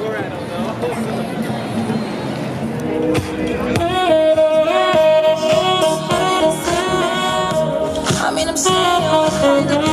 I mean, I'm sad.